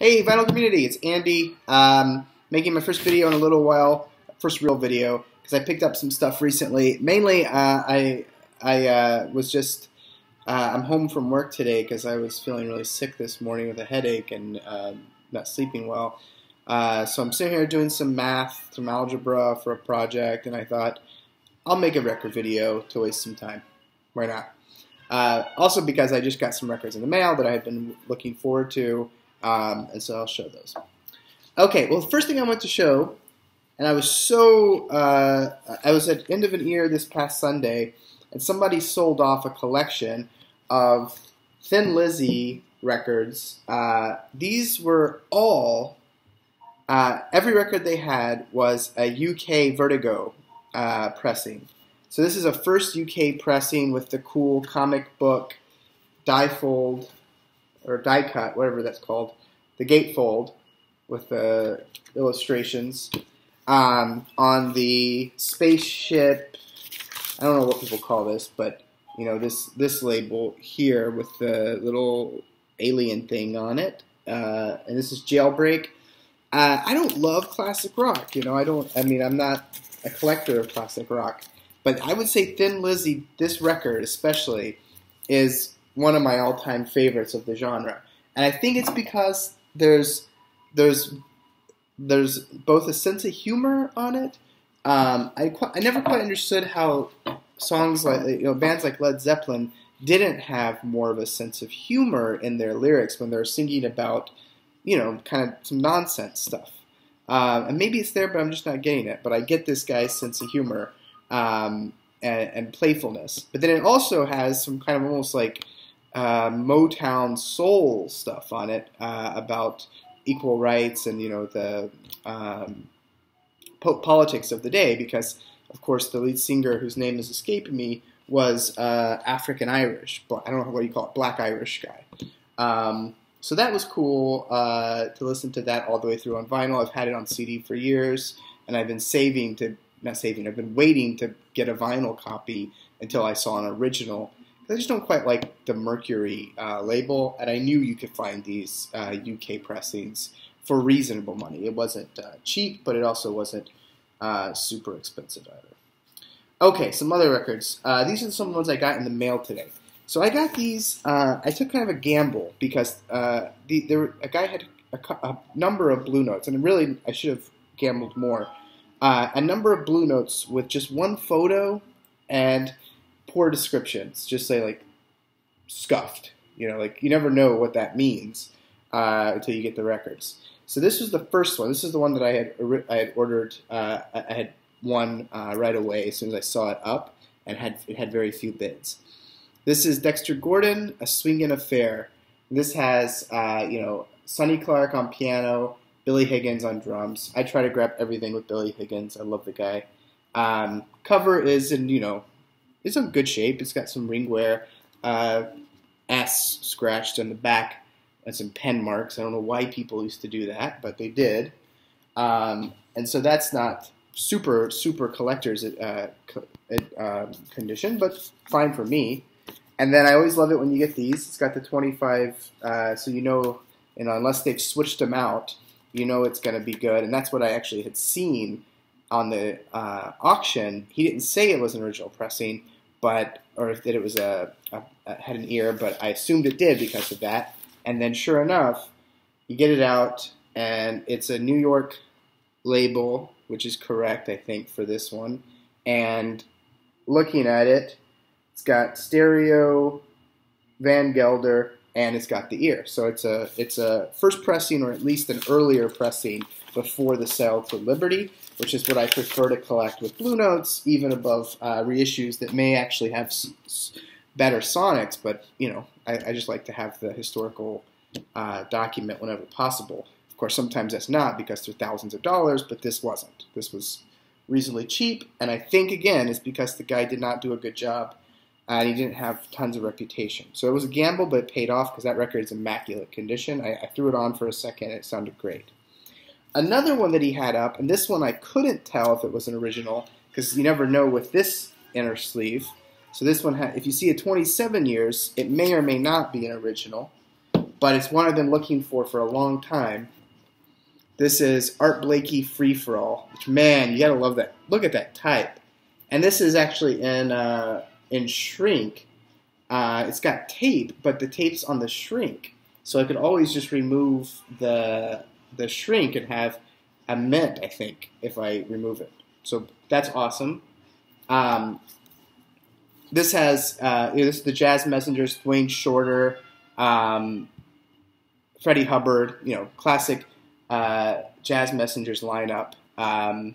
Hey, Vinyl Community, it's Andy. Um, making my first video in a little while, first real video, because I picked up some stuff recently. Mainly, uh, I I uh, was just uh, I'm home from work today because I was feeling really sick this morning with a headache and um, not sleeping well. Uh, so I'm sitting here doing some math, some algebra for a project, and I thought I'll make a record video to waste some time. Why not? Uh, also because I just got some records in the mail that I had been looking forward to. Um, and so I'll show those. Okay, well, the first thing I want to show, and I was so, uh, I was at End of an Ear this past Sunday, and somebody sold off a collection of Thin Lizzy records. Uh, these were all, uh, every record they had was a UK Vertigo uh, pressing. So this is a first UK pressing with the cool comic book difold or die cut, whatever that's called, the gatefold with the illustrations um, on the spaceship. I don't know what people call this, but you know this this label here with the little alien thing on it, uh, and this is Jailbreak. Uh, I don't love classic rock, you know. I don't. I mean, I'm not a collector of classic rock, but I would say Thin Lizzy, this record especially, is one of my all-time favorites of the genre, and I think it's because there's there's there's both a sense of humor on it. Um, I I never quite understood how songs like you know bands like Led Zeppelin didn't have more of a sense of humor in their lyrics when they're singing about you know kind of some nonsense stuff. Uh, and maybe it's there, but I'm just not getting it. But I get this guy's sense of humor um, and, and, playfulness. But then it also has some kind of almost like uh, Motown soul stuff on it uh, about equal rights and you know the um, po- politics of the day. Because of course the lead singer, whose name is escaping me, was uh, African Irish. But I don't know what you call it, Black Irish guy. Um, so that was cool uh, to listen to that all the way through on vinyl. I've had it on CD for years, and I've been saving to not saving. I've been waiting to get a vinyl copy until I saw an original I just don't quite like the Mercury uh, label, and I knew you could find these uh, UK pressings for reasonable money. It wasn't uh, cheap, but it also wasn't uh, super expensive either. Okay, some other records. Uh, these are some ones I got in the mail today. So I got these. Uh, I took kind of a gamble because the, there a guy had a, a, number of blue notes, and really I should have gambled more. a number of blue notes with just one photo and poor descriptions. Just say like scuffed. You know, like you never know what that means uh, until you get the records. So this was the first one. This is the one that I had I had ordered. Uh, I had one uh, right away as soon as I saw it up, and had it had very few bids. This is Dexter Gordon, A Swingin' Affair. This has uh, you know Sonny Clark on piano, Billy Higgins on drums. I try to grab everything with Billy Higgins. I love the guy. Um, cover is in you know it's in good shape. It's got some ring wear, uh, S scratched on the back, and some pen marks. I don't know why people used to do that, but they did. Um, and so that's not super super collector's uh, uh, condition, but fine for me. And then I always love it when you get these. It's got the 25, uh, so you know, you know, unless they've switched them out, you know it's going to be good. And that's what I actually had seen on the uh, auction, he didn't say it was an original pressing, but or that it was a, a, a, had an ear, but I assumed it did because of that. And then, sure enough, you get it out, and it's a New York label, which is correct, I think, for this one. And looking at it, it's got stereo, Van Gelder, and it's got the ear. So it's a it's a first pressing, or at least an earlier pressing before the sale to Liberty which is what I prefer to collect with Blue Notes, even above uh, reissues that may actually have better sonics. But you know, I, I, just like to have the historical uh, document whenever possible. Of course, sometimes that's not because they're thousands of dollars, but this wasn't. This was reasonably cheap, and I think again is because the guy did not do a good job. And he didn't have tons of reputation. So it was a gamble, but it paid off because that record is immaculate condition. I, I threw it on for a second, and it sounded great. Another one that he had up, and this one I couldn't tell if it was an original because you never know with this inner sleeve. So this one, if you see a 27 years, it may or may not be an original. but it's one I've been looking for for a long time. This is Art Blakey Free for All. Which man, you gotta love that. Look at that type. And this is actually in uh, in shrink. Uh, it's got tape, but the tape's on the shrink, so I could always just remove the the shrink and have a mint. I think if I remove it, so that's awesome. Um, this has uh, this is the Jazz Messengers, Wayne Shorter, um, Freddie Hubbard, you know, classic uh, Jazz Messengers lineup. Um,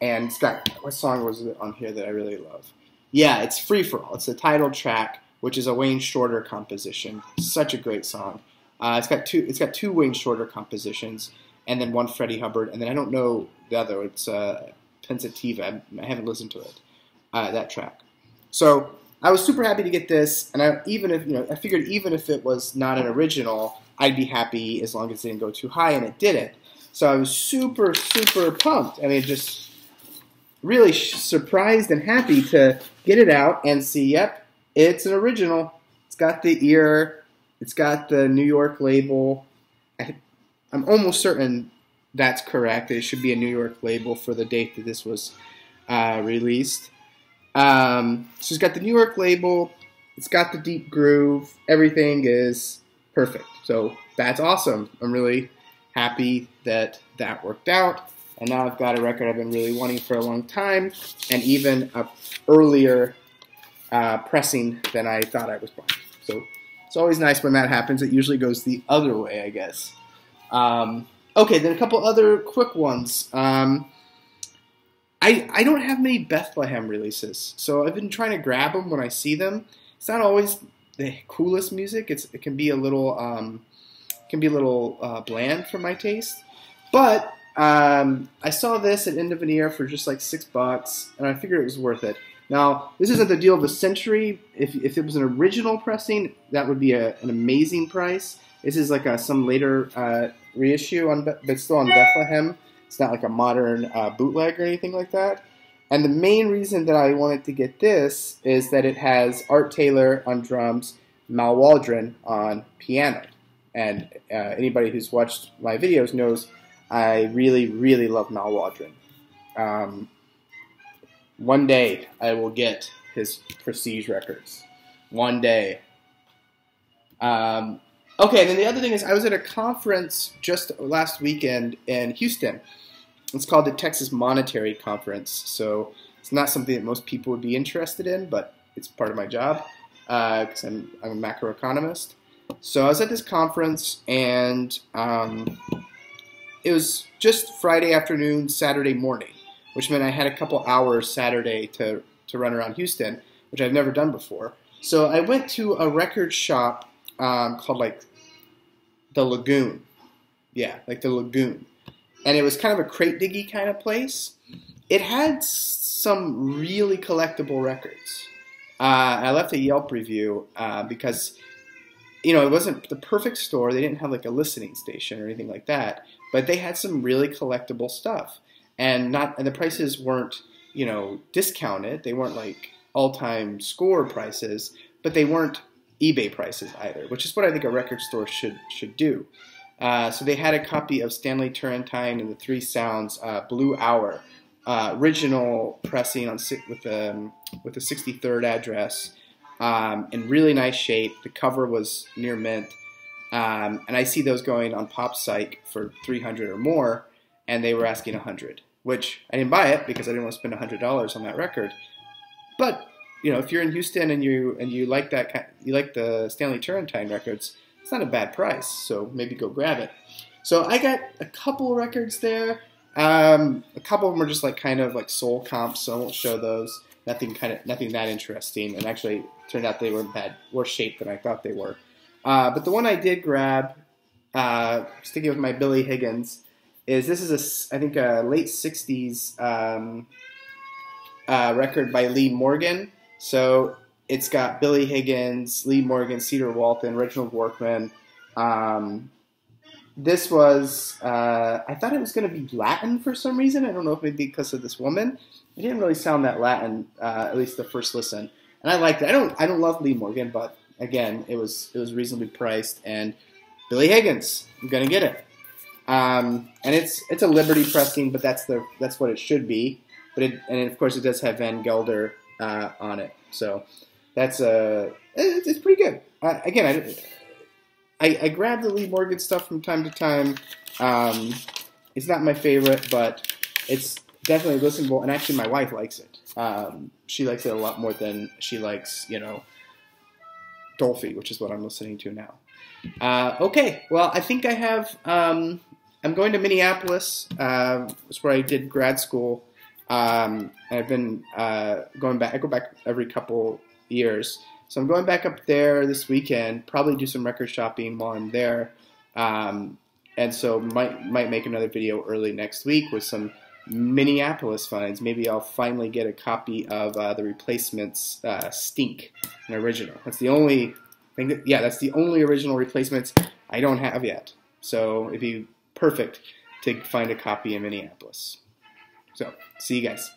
and it's got what song was it on here that I really love? Yeah, it's Free for All. It's the title track, which is a Wayne Shorter composition. Such a great song. Uh, it's got two. It's got two Wayne Shorter compositions, and then one Freddie Hubbard, and then I don't know the other. It's uh, Pensativa. I haven't listened to it. Uh, that track. So I was super happy to get this, and I, even if you know, I figured even if it was not an original, I'd be happy as long as it didn't go too high, and it didn't. So I was super, super pumped. I mean, just really surprised and happy to get it out and see. Yep, it's an original. It's got the ear. It's got the New York label. I, I'm almost certain that's correct. It should be a New York label for the date that this was uh, released. Um, so it's got the New York label. It's got the deep groove. Everything is perfect. So that's awesome. I'm really happy that that worked out. And now I've got a record I've been really wanting for a long time, and even a earlier uh, pressing than I thought I was buying. So it's always nice when that happens. It usually goes the other way, I guess. Um, okay, then a couple other quick ones. Um, I, I don't have many Bethlehem releases, so I've been trying to grab them when I see them. It's not always the coolest music. It's, it can be a little um, can be a little uh, bland for my taste, but um, I saw this at End of an Ear for just like six bucks, and I figured it was worth it. Now, this isn't the deal of the century. If, if it was an original pressing, that would be a, an amazing price. This is like a, some later uh, reissue, on, but still on Bethlehem. It's not like a modern uh, bootleg or anything like that. And the main reason that I wanted to get this is that it has Art Taylor on drums, Mal Waldron on piano. And uh, anybody who's watched my videos knows I really, really love Mal Waldron. Um, one day I will get his Prestige records. One day. Um, okay, then the other thing is I was at a conference just last weekend in Houston it's called the Texas Monetary Conference. So it's not something that most people would be interested in, but it's part of my job because uh, I'm, I'm a macroeconomist. So I was at this conference, and um, it was just Friday afternoon, Saturday morning, which meant I had a couple hours Saturday to, to run around Houston, which I've never done before. So I went to a record shop um, called like the Lagoon. Yeah, like the Lagoon and it was kind of a crate diggy kind of place. It had some really collectible records. Uh, I left a Yelp review uh, because you know it wasn't the perfect store. They didn't have like a listening station or anything like that, but they had some really collectible stuff, and not and the prices weren't you know discounted. They weren't like all time score prices, but they weren't eBay prices either, which is what I think a record store should should do. Uh, so they had a copy of Stanley Turrentine and the Three Sounds uh, Blue Hour, uh, original pressing on with the um, with the 63rd address, um, in really nice shape. The cover was near mint, um, and I see those going on Popsike for 300 or more, and they were asking 100, which I didn't buy it because I didn't want to spend 100 dollars on that record. But you know, if you're in Houston and you and you like that you like the Stanley Turrentine records it's not a bad price, so maybe go grab it. So I got a couple records there. Um, a couple of them are just like kind of like soul comps, so I won't show those. Nothing kind of nothing that interesting, and actually turned out they were in bad, worse shape than I thought they were. Uh, but the one I did grab, uh, sticking with my Billy Higgins, is this is a I think a late '60s um, uh, record by Lee Morgan. So it's got Billy Higgins, Lee Morgan, Cedar Walton, Reginald Workman. Um, this was, uh, I thought it was going to be Latin for some reason. I don't know if maybe because of this woman. It didn't really sound that Latin, uh, at least the first listen. And I liked it. I don't, I don't love Lee Morgan, but again, it was, it was reasonably priced and Billy Higgins. I'm gonna get it. Um, and it's it's a Liberty pressing, but that's the that's what it should be. But it, and of course it does have Van Gelder uh, on it, so that's a uh, it's pretty good. Uh, again, I, I, I grab the Lee Morgan stuff from time to time. Um, it's not my favorite, but it's definitely listenable, and actually my wife likes it. Um, she likes it a lot more than she likes, you know, Dolphy, which is what I'm listening to now. Uh, okay, well, I think I have. Um, I'm going to Minneapolis. Uh, it's where I did grad school. Um, I've been uh, going back. I go back every couple years, so I'm going back up there this weekend. Probably do some record shopping while I'm there, um, and so might might make another video early next week with some Minneapolis finds. Maybe I'll finally get a copy of uh, the replacements uh, Stink, an original. That's the only thing. That, yeah, that's the only original replacements I don't have yet. So it'd be perfect to find a copy in Minneapolis. So see you guys.